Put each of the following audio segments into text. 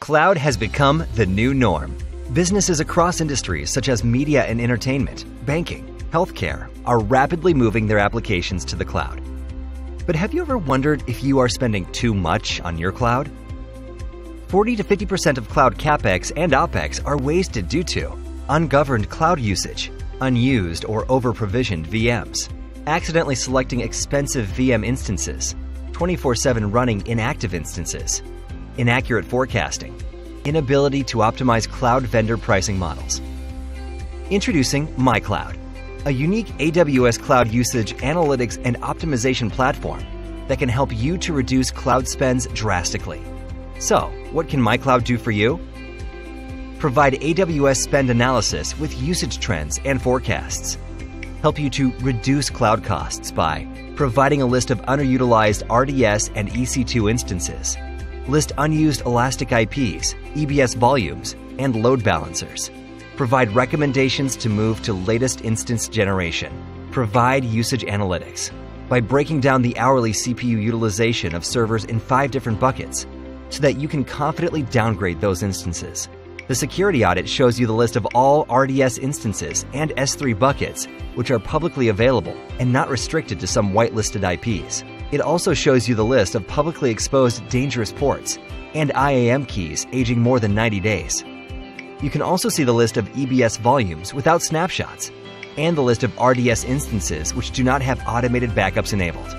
Cloud has become the new norm. Businesses across industries such as media and entertainment, banking, healthcare are rapidly moving their applications to the cloud. But have you ever wondered if you are spending too much on your cloud? 40 to 50% of cloud capex and opex are wasted due to ungoverned cloud usage, unused or over provisioned VMs, accidentally selecting expensive VM instances, 24 7 running inactive instances, inaccurate forecasting, inability to optimize cloud vendor pricing models. Introducing MyCloud, a unique AWS cloud usage analytics and optimization platform that can help you to reduce cloud spends drastically. So, what can MyCloud do for you? Provide AWS spend analysis with usage trends and forecasts. Help you to reduce cloud costs by providing a list of underutilized RDS and EC2 instances list unused elastic IPs, EBS volumes, and load balancers. Provide recommendations to move to latest instance generation. Provide usage analytics by breaking down the hourly CPU utilization of servers in five different buckets so that you can confidently downgrade those instances. The security audit shows you the list of all RDS instances and S3 buckets, which are publicly available and not restricted to some whitelisted IPs. It also shows you the list of publicly exposed dangerous ports and IAM keys aging more than 90 days. You can also see the list of EBS volumes without snapshots and the list of RDS instances which do not have automated backups enabled.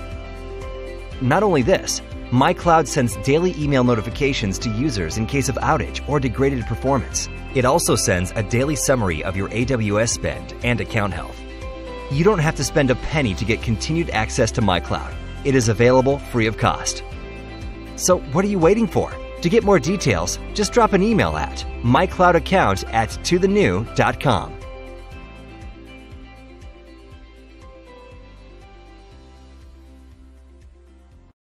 Not only this, MyCloud sends daily email notifications to users in case of outage or degraded performance. It also sends a daily summary of your AWS spend and account health. You don't have to spend a penny to get continued access to MyCloud. It is available free of cost. So, what are you waiting for? To get more details, just drop an email at mycloudaccount at tothenew.com.